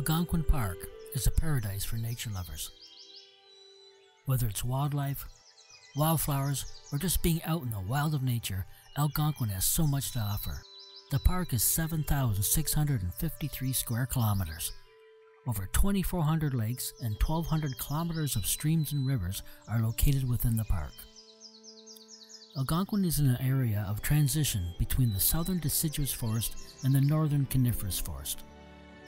Algonquin Park is a paradise for nature lovers. Whether it's wildlife, wildflowers, or just being out in the wild of nature, Algonquin has so much to offer. The park is 7,653 square kilometers. Over 2,400 lakes and 1,200 kilometers of streams and rivers are located within the park. Algonquin is in an area of transition between the southern deciduous forest and the northern coniferous forest.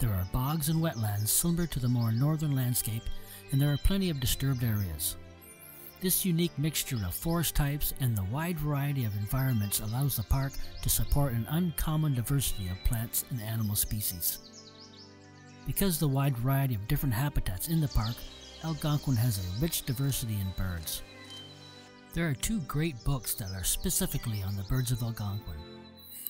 There are bogs and wetlands similar to the more northern landscape, and there are plenty of disturbed areas. This unique mixture of forest types and the wide variety of environments allows the park to support an uncommon diversity of plants and animal species. Because the wide variety of different habitats in the park, Algonquin has a rich diversity in birds. There are two great books that are specifically on the birds of Algonquin.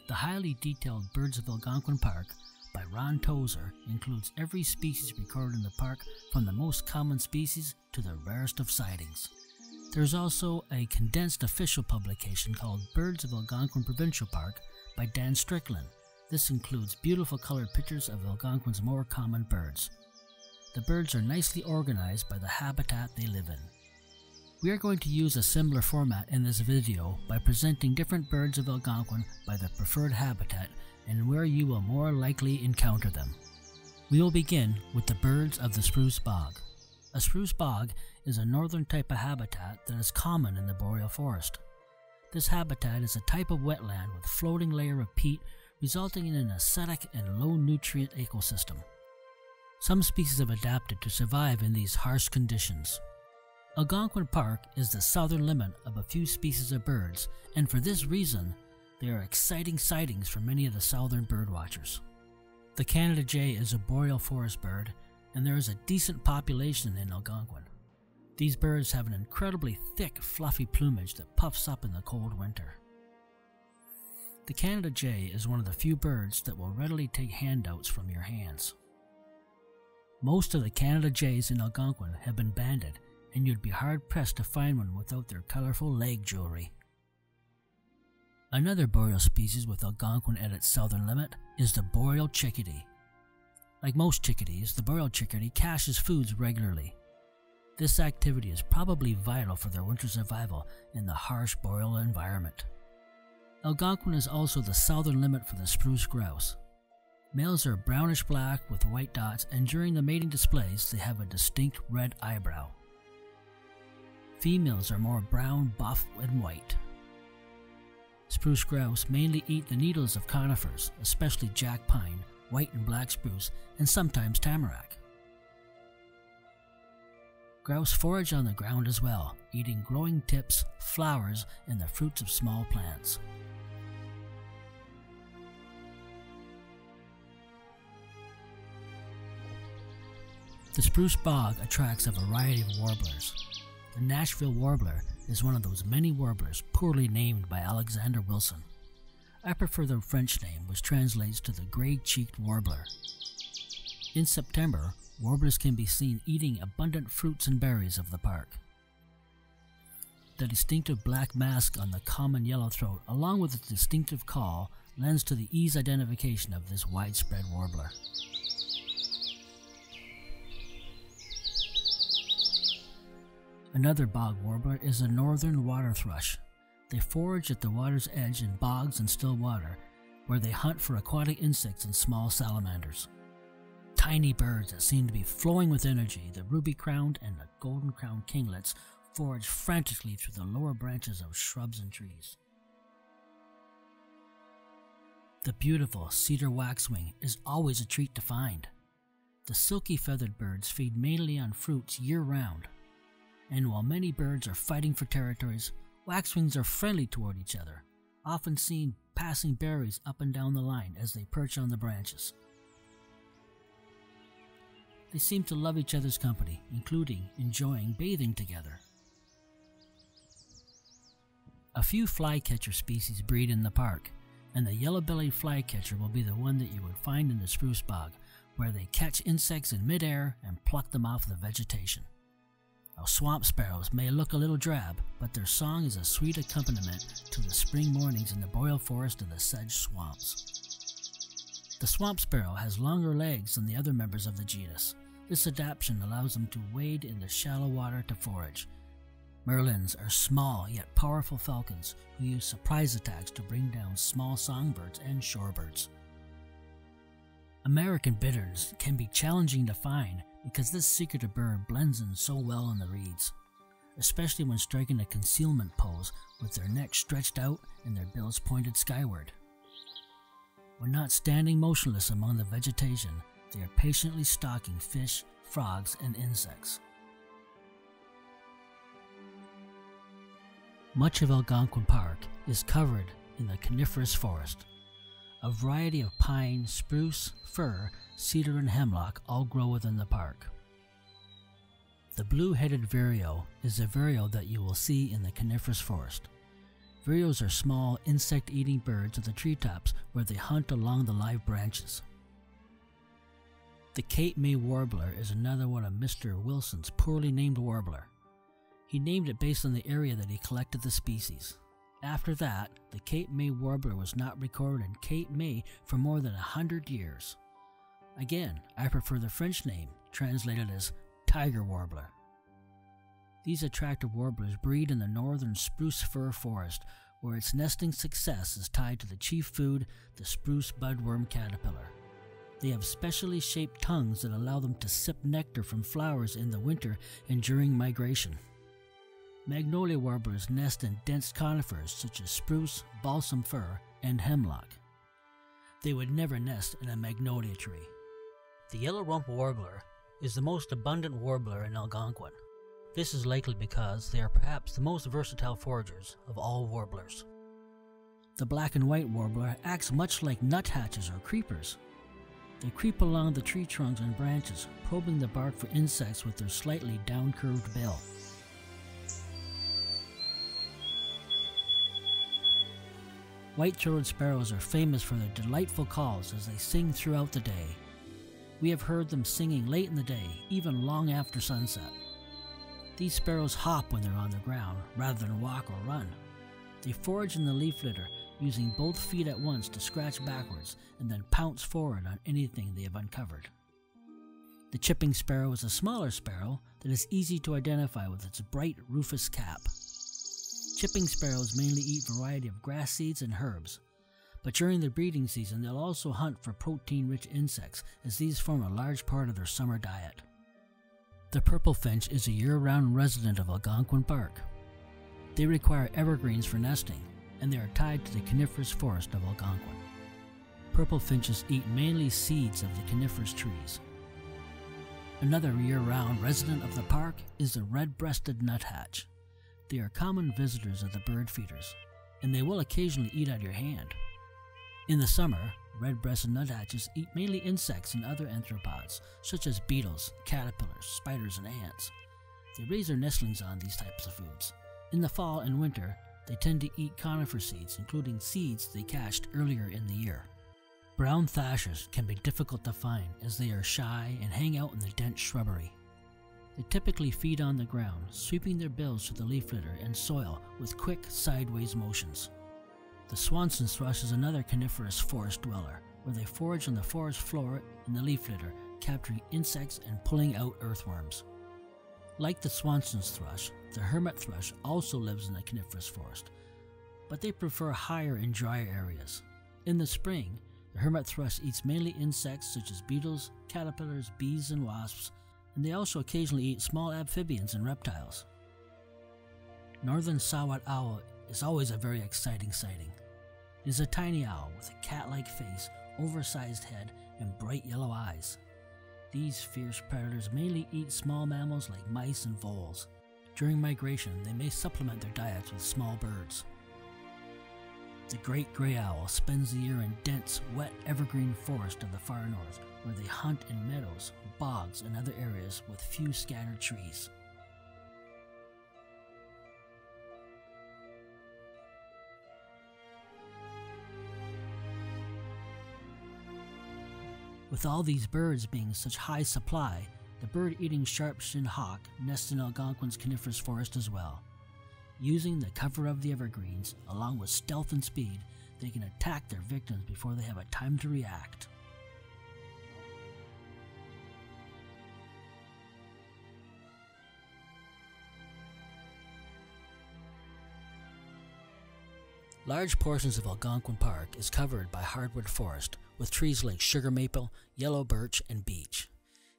The highly detailed Birds of Algonquin Park by Ron Tozer includes every species recorded in the park from the most common species to the rarest of sightings. There's also a condensed official publication called Birds of Algonquin Provincial Park by Dan Strickland. This includes beautiful colored pictures of Algonquin's more common birds. The birds are nicely organized by the habitat they live in. We are going to use a similar format in this video by presenting different birds of Algonquin by their preferred habitat and where you will more likely encounter them. We will begin with the birds of the spruce bog. A spruce bog is a northern type of habitat that is common in the boreal forest. This habitat is a type of wetland with a floating layer of peat resulting in an acidic and low nutrient ecosystem. Some species have adapted to survive in these harsh conditions. Algonquin Park is the southern limit of a few species of birds, and for this reason, there are exciting sightings for many of the southern birdwatchers. The Canada jay is a boreal forest bird, and there is a decent population in Algonquin. These birds have an incredibly thick, fluffy plumage that puffs up in the cold winter. The Canada jay is one of the few birds that will readily take handouts from your hands. Most of the Canada jays in Algonquin have been banded, and you'd be hard pressed to find one without their colorful leg jewelry. Another boreal species with Algonquin at its southern limit is the boreal chickadee. Like most chickadees, the boreal chickadee caches foods regularly. This activity is probably vital for their winter survival in the harsh boreal environment. Algonquin is also the southern limit for the spruce grouse. Males are brownish black with white dots, and during the mating displays, they have a distinct red eyebrow. Females are more brown, buff, and white. Spruce grouse mainly eat the needles of conifers, especially jack pine, white and black spruce, and sometimes tamarack. Grouse forage on the ground as well, eating growing tips, flowers, and the fruits of small plants. The spruce bog attracts a variety of warblers. The Nashville warbler is one of those many warblers poorly named by Alexander Wilson. I prefer the French name, which translates to the gray cheeked warbler. In September, warblers can be seen eating abundant fruits and berries of the park. The distinctive black mask on the common yellowthroat, along with its distinctive call, lends to the ease identification of this widespread warbler. Another bog warbler is the northern water thrush. They forage at the water's edge in bogs and still water, where they hunt for aquatic insects and small salamanders. Tiny birds that seem to be flowing with energy, the ruby crowned and the golden crowned kinglets forage frantically through the lower branches of shrubs and trees. The beautiful cedar waxwing is always a treat to find. The silky feathered birds feed mainly on fruits year round, and while many birds are fighting for territories, waxwings are friendly toward each other, often seen passing berries up and down the line as they perch on the branches. They seem to love each other's company, including enjoying bathing together. A few flycatcher species breed in the park, and the yellow-bellied flycatcher will be the one that you would find in the spruce bog, where they catch insects in midair and pluck them off the vegetation. Swamp sparrows may look a little drab, but their song is a sweet accompaniment to the spring mornings in the boreal forest of the sedge swamps. The swamp sparrow has longer legs than the other members of the genus. This adaptation allows them to wade in the shallow water to forage. Merlins are small yet powerful falcons who use surprise attacks to bring down small songbirds and shorebirds. American bitterns can be challenging to find because this secretive bird blends in so well in the reeds, especially when striking a concealment pose with their necks stretched out and their bills pointed skyward. When not standing motionless among the vegetation, they are patiently stalking fish, frogs, and insects. Much of Algonquin Park is covered in the coniferous forest. A variety of pine, spruce, fir, cedar, and hemlock all grow within the park. The blue-headed vireo is a vireo that you will see in the coniferous forest. Vireos are small, insect-eating birds of the treetops where they hunt along the live branches. The Cape May warbler is another one of Mr. Wilson's poorly named warbler. He named it based on the area that he collected the species. After that, the Cape May warbler was not recorded in Cape May for more than a hundred years. Again, I prefer the French name, translated as tiger warbler. These attractive warblers breed in the northern spruce fir forest, where its nesting success is tied to the chief food, the spruce budworm caterpillar. They have specially shaped tongues that allow them to sip nectar from flowers in the winter and during migration. Magnolia warblers nest in dense conifers such as spruce, balsam fir, and hemlock. They would never nest in a magnolia tree. The yellow rump warbler is the most abundant warbler in Algonquin. This is likely because they are perhaps the most versatile foragers of all warblers. The black and white warbler acts much like nuthatches or creepers. They creep along the tree trunks and branches, probing the bark for insects with their slightly down-curved bill. White-throated sparrows are famous for their delightful calls as they sing throughout the day. We have heard them singing late in the day, even long after sunset. These sparrows hop when they're on the ground, rather than walk or run. They forage in the leaf litter, using both feet at once to scratch backwards and then pounce forward on anything they have uncovered. The chipping sparrow is a smaller sparrow that is easy to identify with its bright rufous cap. Chipping sparrows mainly eat variety of grass seeds and herbs, but during the breeding season they'll also hunt for protein-rich insects as these form a large part of their summer diet. The purple finch is a year-round resident of Algonquin Park. They require evergreens for nesting, and they are tied to the coniferous forest of Algonquin. Purple finches eat mainly seeds of the coniferous trees. Another year-round resident of the park is the red-breasted nuthatch. They are common visitors of the bird feeders, and they will occasionally eat out of your hand. In the summer, Red-breasted nuthatches eat mainly insects and other arthropods, such as beetles, caterpillars, spiders, and ants. They raise their nestlings on these types of foods. In the fall and winter, they tend to eat conifer seeds, including seeds they cached earlier in the year. Brown thrashers can be difficult to find as they are shy and hang out in the dense shrubbery. They typically feed on the ground, sweeping their bills through the leaf litter and soil with quick sideways motions. The Swainson's thrush is another coniferous forest dweller, where they forage on the forest floor in the leaf litter, capturing insects and pulling out earthworms. Like the Swainson's thrush, the hermit thrush also lives in the coniferous forest, but they prefer higher and drier areas. In the spring, the hermit thrush eats mainly insects such as beetles, caterpillars, bees, and wasps, and they also occasionally eat small amphibians and reptiles. Northern saw-whet owl is always a very exciting sighting. It is a tiny owl with a cat-like face, oversized head, and bright yellow eyes. These fierce predators mainly eat small mammals like mice and voles. During migration, they may supplement their diets with small birds. The great gray owl spends the year in dense, wet evergreen forest of the far north, where they hunt in meadows, bogs, and other areas with few scattered trees. With all these birds being such high supply, the bird-eating sharp-shinned hawk nests in Algonquin's coniferous forest as well. Using the cover of the evergreens, along with stealth and speed, they can attack their victims before they have a time to react. Large portions of Algonquin Park is covered by hardwood forest with trees like sugar maple, yellow birch, and beech.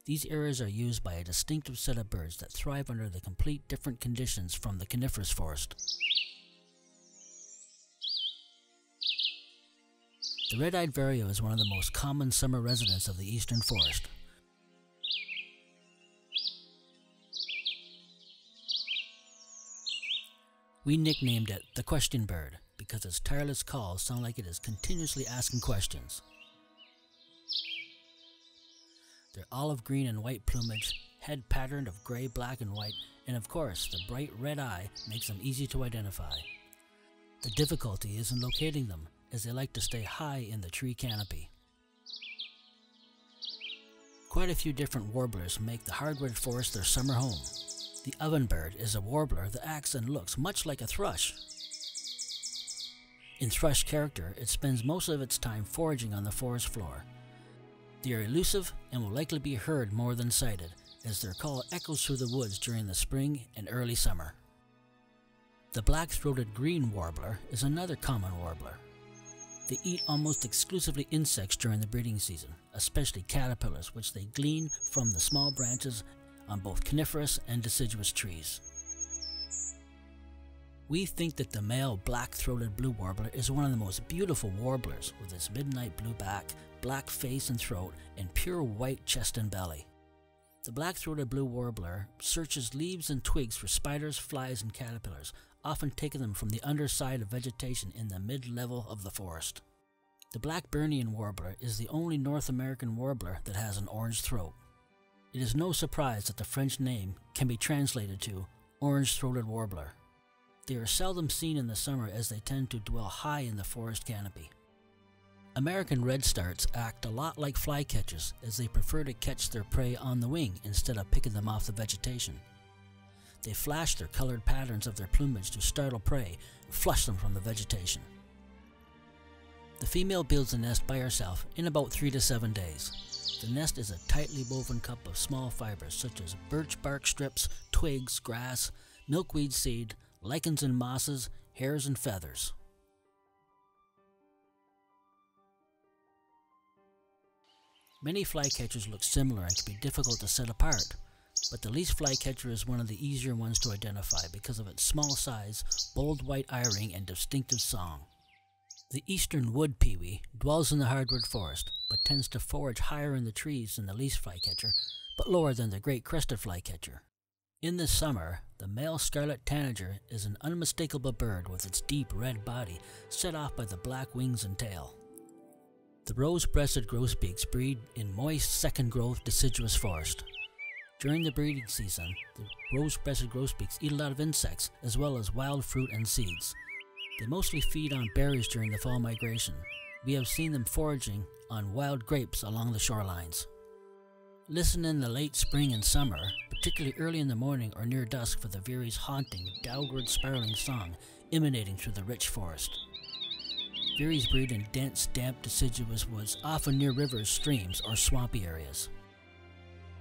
These areas are used by a distinctive set of birds that thrive under the complete different conditions from the coniferous forest. The red-eyed vireo is one of the most common summer residents of the eastern forest. We nicknamed it the question bird because its tireless calls sound like it is continuously asking questions. Their olive green and white plumage, head patterned of gray, black, and white, and of course, the bright red eye makes them easy to identify. The difficulty is in locating them, as they like to stay high in the tree canopy. Quite a few different warblers make the hardwood forest their summer home. The ovenbird is a warbler that acts and looks much like a thrush. In thrush character, it spends most of its time foraging on the forest floor. They are elusive and will likely be heard more than sighted, as their call echoes through the woods during the spring and early summer. The black-throated green warbler is another common warbler. They eat almost exclusively insects during the breeding season, especially caterpillars, which they glean from the small branches on both coniferous and deciduous trees. We think that the male black-throated blue warbler is one of the most beautiful warblers with its midnight blue back, black face and throat, and pure white chest and belly. The black-throated blue warbler searches leaves and twigs for spiders, flies, and caterpillars, often taking them from the underside of vegetation in the mid-level of the forest. The Blackburnian warbler is the only North American warbler that has an orange throat. It is no surprise that the French name can be translated to orange-throated warbler. They are seldom seen in the summer as they tend to dwell high in the forest canopy. American redstarts act a lot like flycatchers as they prefer to catch their prey on the wing instead of picking them off the vegetation. They flash their colored patterns of their plumage to startle prey and flush them from the vegetation. The female builds a nest by herself in about 3 to 7 days. The nest is a tightly woven cup of small fibers such as birch bark strips, twigs, grass, milkweed seed, lichens and mosses, hairs and feathers. Many flycatchers look similar and can be difficult to set apart, but the least flycatcher is one of the easier ones to identify because of its small size, bold white eye-ring, and distinctive song. The eastern wood pewee dwells in the hardwood forest, but tends to forage higher in the trees than the least flycatcher, but lower than the great crested flycatcher. In the summer, the male scarlet tanager is an unmistakable bird with its deep red body set off by the black wings and tail. The rose-breasted grosbeaks breed in moist, second-growth deciduous forest. During the breeding season, the rose-breasted grosbeaks eat a lot of insects as well as wild fruit and seeds. They mostly feed on berries during the fall migration. We have seen them foraging on wild grapes along the shorelines. Listen in the late spring and summer, particularly early in the morning or near dusk for the veery's haunting, downward spiraling song emanating through the rich forest. Veeries breed in dense, damp, deciduous woods, often near rivers, streams, or swampy areas.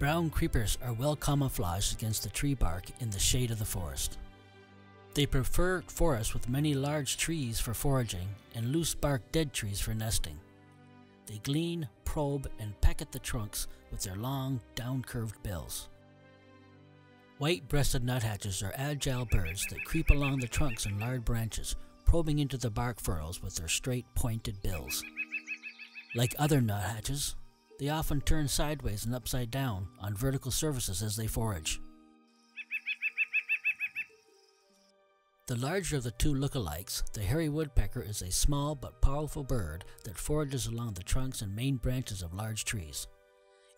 Brown creepers are well camouflaged against the tree bark in the shade of the forest. They prefer forests with many large trees for foraging and loose bark dead trees for nesting. They glean, probe, and peck at the trunks with their long, down-curved bills. White-breasted nuthatches are agile birds that creep along the trunks and large branches, probing into the bark furrows with their straight, pointed bills. Like other nuthatches, they often turn sideways and upside down on vertical surfaces as they forage. The larger of the two lookalikes, the hairy woodpecker is a small but powerful bird that forages along the trunks and main branches of large trees.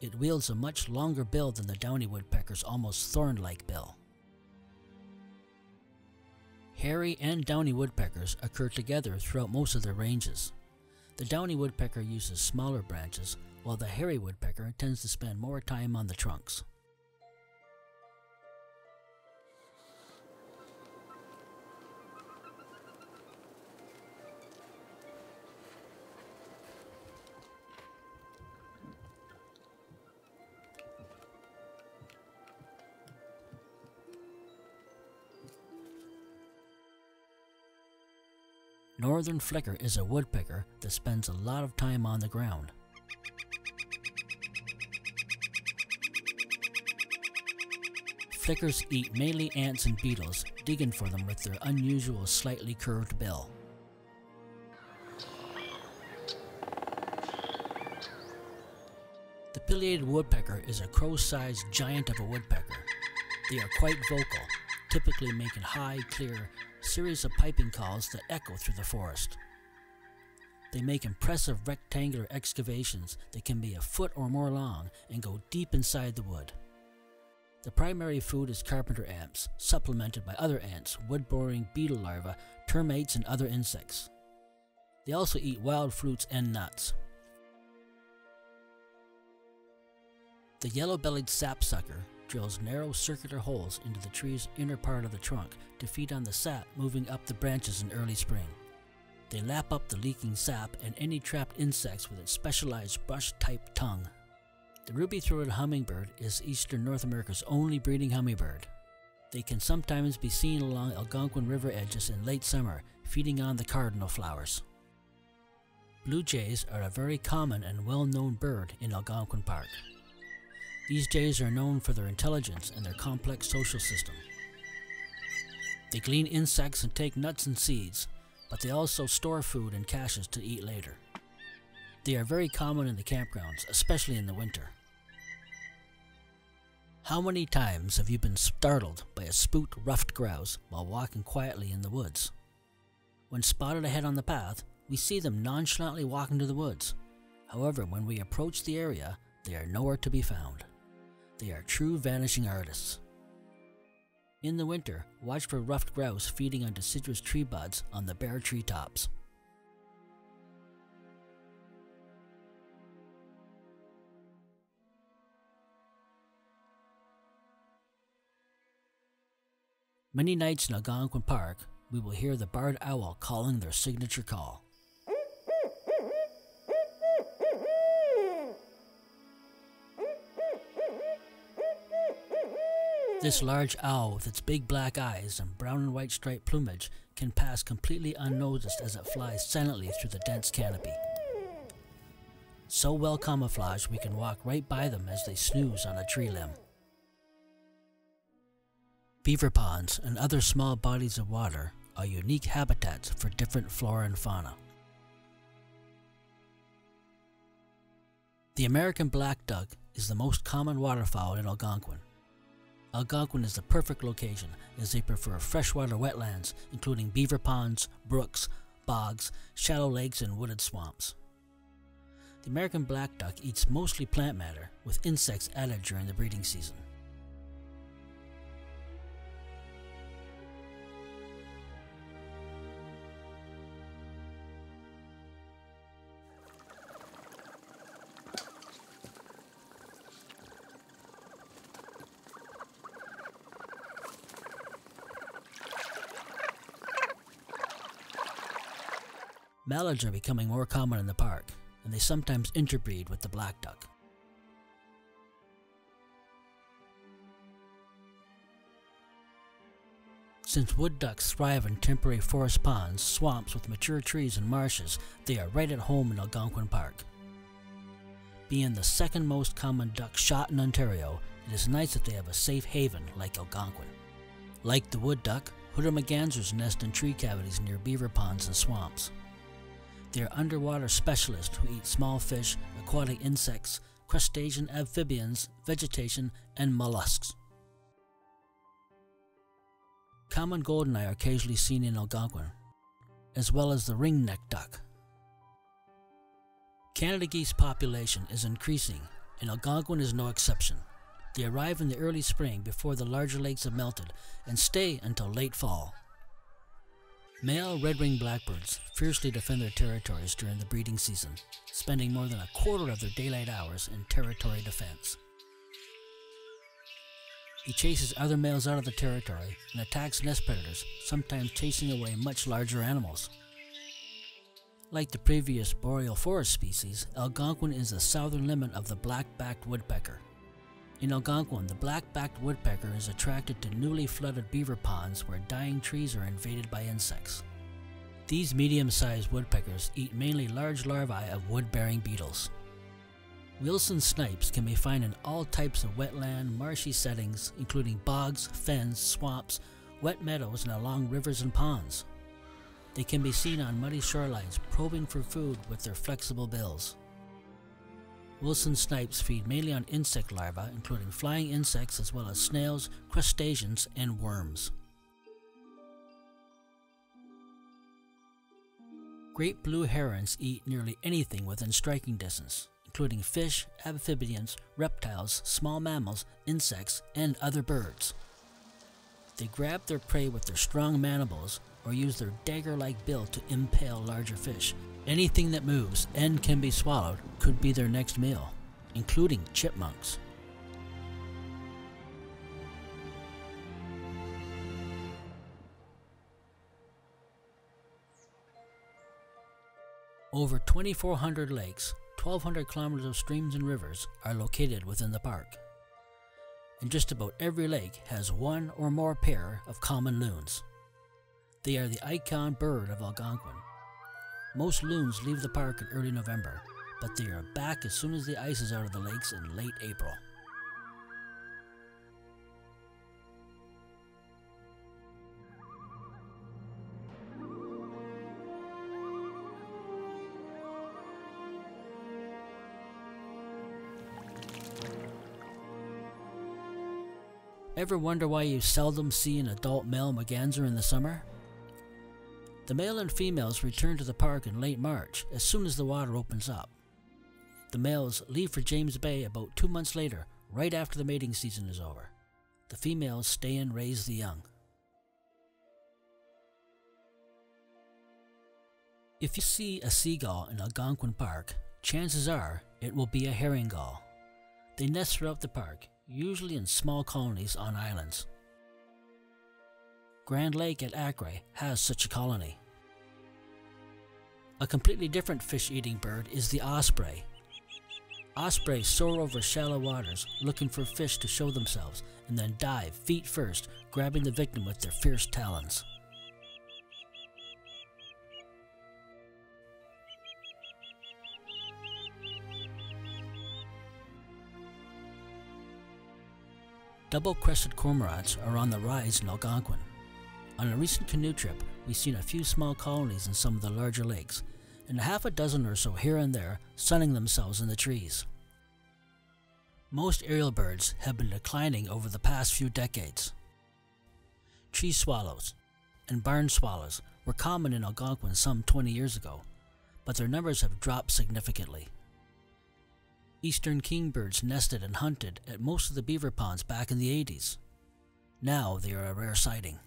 It wields a much longer bill than the downy woodpecker's almost thorn-like bill. Hairy and downy woodpeckers occur together throughout most of their ranges. The downy woodpecker uses smaller branches, while the hairy woodpecker tends to spend more time on the trunks. Northern flicker is a woodpecker that spends a lot of time on the ground. Flickers eat mainly ants and beetles, digging for them with their unusual slightly curved bill. The pileated woodpecker is a crow-sized giant of a woodpecker. They are quite vocal, typically making high, clear, series of piping calls that echo through the forest. They make impressive rectangular excavations that can be a foot or more long and go deep inside the wood. The primary food is carpenter ants, supplemented by other ants, wood-boring beetle larvae, termites, and other insects. They also eat wild fruits and nuts. The yellow-bellied sapsucker drills narrow circular holes into the tree's inner part of the trunk to feed on the sap moving up the branches in early spring. They lap up the leaking sap and any trapped insects with its specialized brush-type tongue. The ruby-throated hummingbird is eastern North America's only breeding hummingbird. They can sometimes be seen along Algonquin River edges in late summer, feeding on the cardinal flowers. Blue jays are a very common and well-known bird in Algonquin Park. These jays are known for their intelligence and their complex social system. They glean insects and take nuts and seeds, but they also store food in caches to eat later. They are very common in the campgrounds, especially in the winter. How many times have you been startled by a spooked ruffed grouse while walking quietly in the woods? When spotted ahead on the path, we see them nonchalantly walking to the woods. However, when we approach the area, they are nowhere to be found. They are true vanishing artists. In the winter, watch for ruffed grouse feeding on deciduous tree buds on the bare treetops. Many nights in Algonquin Park, we will hear the barred owl calling their signature call. This large owl with its big black eyes and brown and white striped plumage can pass completely unnoticed as it flies silently through the dense canopy. So well camouflaged we can walk right by them as they snooze on a tree limb. Beaver ponds and other small bodies of water are unique habitats for different flora and fauna. The American black duck is the most common waterfowl in Algonquin. Algonquin is the perfect location as they prefer freshwater wetlands, including beaver ponds, brooks, bogs, shallow lakes, and wooded swamps. The American black duck eats mostly plant matter, with insects added during the breeding season. Are becoming more common in the park, and they sometimes interbreed with the black duck. Since wood ducks thrive in temporary forest ponds, swamps with mature trees and marshes, they are right at home in Algonquin Park. Being the second most common duck shot in Ontario, it is nice that they have a safe haven like Algonquin. Like the wood duck, Hooded Mergansers nest in tree cavities near beaver ponds and swamps. They are underwater specialists who eat small fish, aquatic insects, crustacean amphibians, vegetation, and mollusks. Common goldeneye are occasionally seen in Algonquin, as well as the ringneck duck. Canada geese population is increasing, and Algonquin is no exception. They arrive in the early spring before the larger lakes have melted and stay until late fall. Male red-winged blackbirds fiercely defend their territories during the breeding season, spending more than a quarter of their daylight hours in territory defense. He chases other males out of the territory and attacks nest predators, sometimes chasing away much larger animals. Like the previous boreal forest species, Algonquin is the southern limit of the black-backed woodpecker. In Algonquin, the black-backed woodpecker is attracted to newly flooded beaver ponds where dying trees are invaded by insects. These medium-sized woodpeckers eat mainly large larvae of wood-boring beetles. Wilson snipes can be found in all types of wetland, marshy settings, including bogs, fens, swamps, wet meadows, and along rivers and ponds. They can be seen on muddy shorelines probing for food with their flexible bills. Wilson snipes feed mainly on insect larvae, including flying insects as well as snails, crustaceans, and worms. Great blue herons eat nearly anything within striking distance, including fish, amphibians, reptiles, small mammals, insects, and other birds. They grab their prey with their strong mandibles or use their dagger-like bill to impale larger fish. Anything that moves and can be swallowed could be their next meal, including chipmunks. Over 2,400 lakes, 1,200 kilometers of streams and rivers are located within the park. And just about every lake has one or more pair of common loons. They are the icon bird of Algonquin. Most loons leave the park in early November, but they are back as soon as the ice is out of the lakes in late April. Ever wonder why you seldom see an adult male merganser in the summer? The male and females return to the park in late March as soon as the water opens up. The males leave for James Bay about two months later, right after the mating season is over. The females stay and raise the young. If you see a seagull in Algonquin Park, chances are it will be a herring gull. They nest throughout the park, usually in small colonies on islands. Grand Lake at Achray has such a colony. A completely different fish-eating bird is the osprey. Ospreys soar over shallow waters looking for fish to show themselves and then dive feet first, grabbing the victim with their fierce talons. Double-crested cormorants are on the rise in Algonquin. On a recent canoe trip, we've seen a few small colonies in some of the larger lakes, and a half a dozen or so here and there sunning themselves in the trees. Most aerial birds have been declining over the past few decades. Tree swallows and barn swallows were common in Algonquin some 20 years ago, but their numbers have dropped significantly. Eastern kingbirds nested and hunted at most of the beaver ponds back in the 80s. Now they are a rare sighting.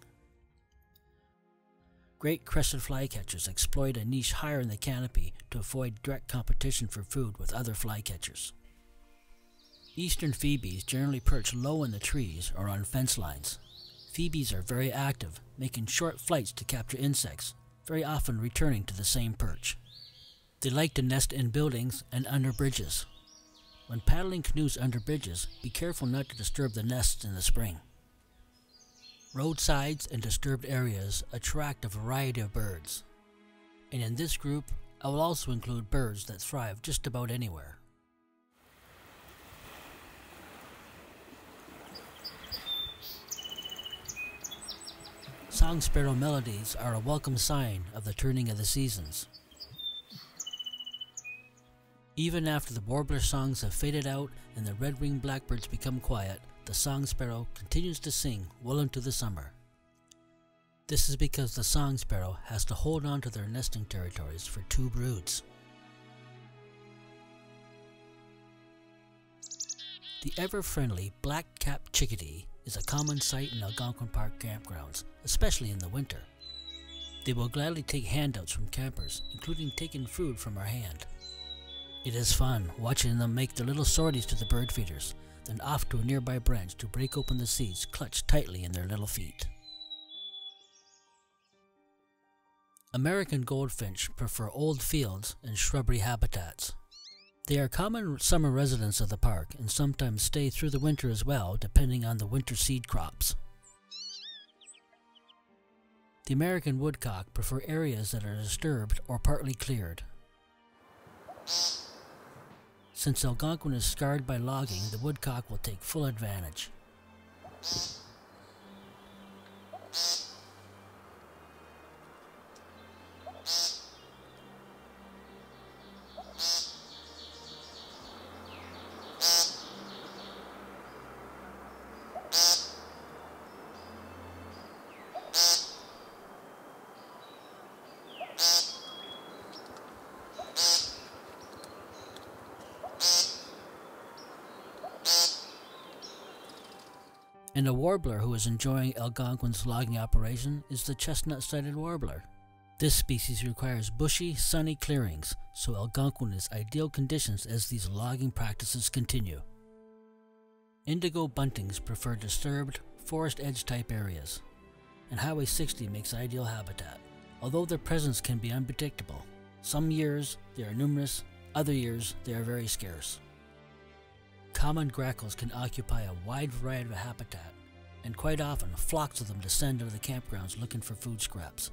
Great crested flycatchers exploit a niche higher in the canopy to avoid direct competition for food with other flycatchers. Eastern phoebes generally perch low in the trees or on fence lines. Phoebes are very active, making short flights to capture insects, very often returning to the same perch. They like to nest in buildings and under bridges. When paddling canoes under bridges, be careful not to disturb the nests in the spring. Roadsides and disturbed areas attract a variety of birds. And in this group, I will also include birds that thrive just about anywhere. Song sparrow melodies are a welcome sign of the turning of the seasons. Even after the warbler songs have faded out and the red-winged blackbirds become quiet, the song sparrow continues to sing well into the summer. This is because the song sparrow has to hold on to their nesting territories for two broods. The ever-friendly black-capped chickadee is a common sight in Algonquin Park campgrounds, especially in the winter. They will gladly take handouts from campers, including taking food from our hand. It is fun watching them make their little sorties to the bird feeders, then off to a nearby branch to break open the seeds clutched tightly in their little feet. American goldfinch prefer old fields and shrubbery habitats. They are common summer residents of the park and sometimes stay through the winter as well, depending on the winter seed crops. The American woodcock prefer areas that are disturbed or partly cleared. Since Algonquin is scarred by logging, the woodcock will take full advantage. And a warbler who is enjoying Algonquin's logging operation is the chestnut-sided warbler. This species requires bushy, sunny clearings, so Algonquin is ideal conditions as these logging practices continue. Indigo buntings prefer disturbed, forest edge type areas, and Highway 60 makes ideal habitat. Although their presence can be unpredictable, some years they are numerous, other years they are very scarce. Common grackles can occupy a wide variety of habitat, and quite often flocks of them descend into the campgrounds looking for food scraps.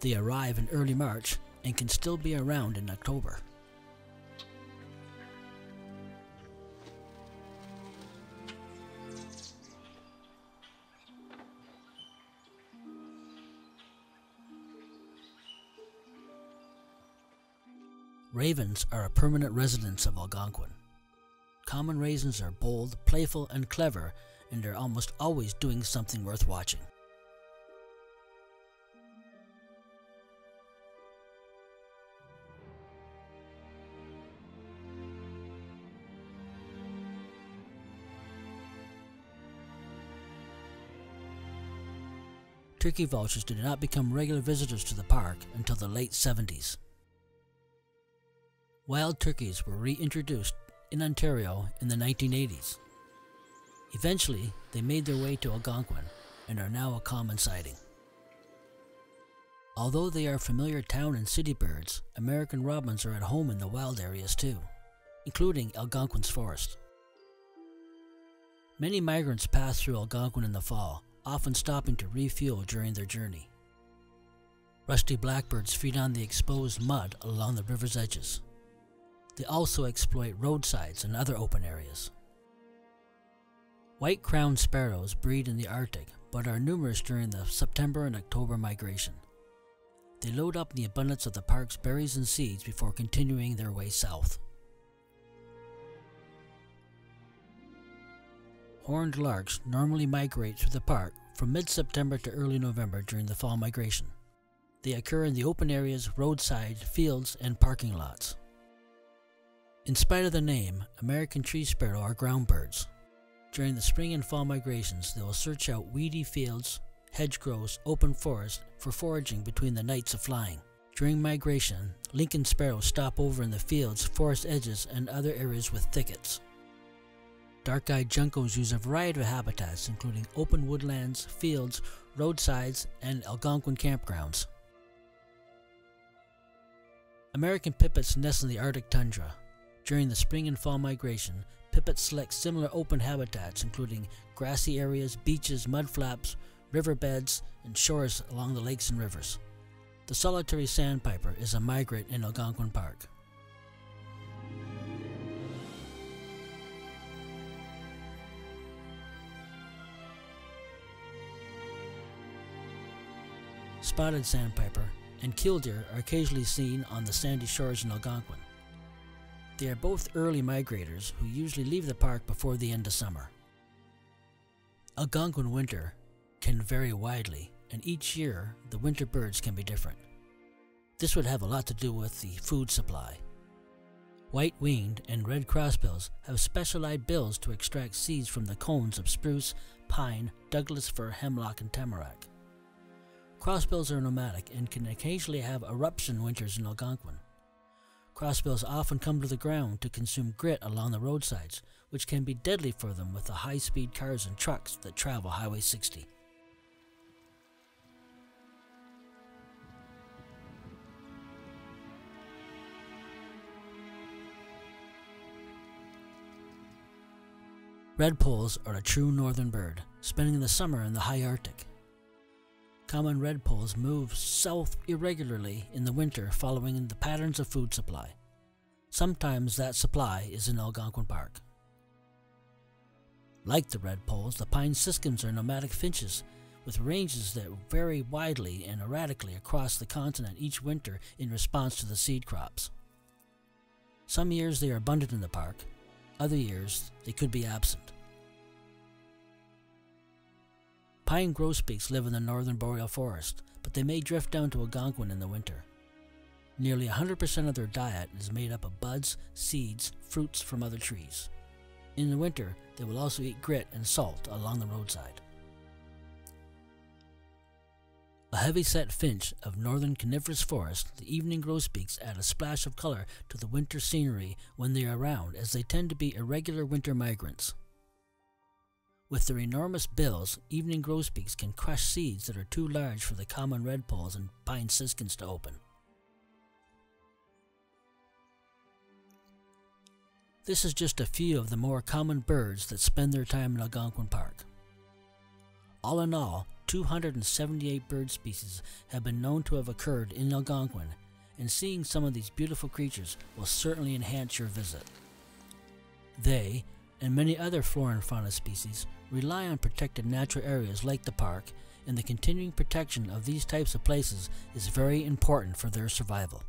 They arrive in early March and can still be around in October. Ravens are a permanent residence of Algonquin. Common ravens are bold, playful, and clever, and are almost always doing something worth watching. Turkey vultures did not become regular visitors to the park until the late 70s. Wild turkeys were reintroduced in Ontario in the 1980s. Eventually, they made their way to Algonquin and are now a common sighting. Although they are familiar town and city birds, American robins are at home in the wild areas too, including Algonquin's forest. Many migrants pass through Algonquin in the fall, often stopping to refuel during their journey. Rusty blackbirds feed on the exposed mud along the river's edges. They also exploit roadsides and other open areas. White-crowned sparrows breed in the Arctic, but are numerous during the September and October migration. They load up the abundance of the park's berries and seeds before continuing their way south. Horned larks normally migrate through the park from mid-September to early November during the fall migration. They occur in the open areas, roadside, fields, and parking lots. In spite of the name, American tree sparrow are ground birds. During the spring and fall migrations, they will search out weedy fields, hedgerows, open forest for foraging between the nights of flying. During migration, Lincoln sparrows stop over in the fields, forest edges, and other areas with thickets. Dark-eyed juncos use a variety of habitats, including open woodlands, fields, roadsides, and Algonquin campgrounds. American pipits nest in the Arctic tundra, during the spring and fall migration, pipits select similar open habitats including grassy areas, beaches, mudflats, riverbeds, and shores along the lakes and rivers. The solitary sandpiper is a migrant in Algonquin Park. Spotted sandpiper and killdeer are occasionally seen on the sandy shores in Algonquin. They are both early migrators who usually leave the park before the end of summer. Algonquin winter can vary widely, and each year the winter birds can be different. This would have a lot to do with the food supply. White-winged and red crossbills have specialized bills to extract seeds from the cones of spruce, pine, Douglas fir, hemlock, and tamarack. Crossbills are nomadic and can occasionally have eruption winters in Algonquin. Crossbills often come to the ground to consume grit along the roadsides, which can be deadly for them with the high-speed cars and trucks that travel Highway 60. Redpolls are a true northern bird, spending the summer in the high Arctic. Common redpolls move south irregularly in the winter following the patterns of food supply. Sometimes that supply is in Algonquin Park. Like the redpolls, the pine siskins are nomadic finches with ranges that vary widely and erratically across the continent each winter in response to the seed crops. Some years they are abundant in the park, other years they could be absent. Pine grosbeaks live in the northern boreal forest, but they may drift down to Algonquin in the winter. Nearly 100% of their diet is made up of buds, seeds, fruits from other trees. In the winter, they will also eat grit and salt along the roadside. A heavy-set finch of northern coniferous forest, the evening grosbeaks add a splash of color to the winter scenery when they are around, as they tend to be irregular winter migrants. With their enormous bills, evening grosbeaks can crush seeds that are too large for the common redpolls and pine siskins to open. This is just a few of the more common birds that spend their time in Algonquin Park. All in all, 278 bird species have been known to have occurred in Algonquin, and seeing some of these beautiful creatures will certainly enhance your visit. They, and many other flora and fauna species, rely on protected natural areas like the park, and the continuing protection of these types of places is very important for their survival.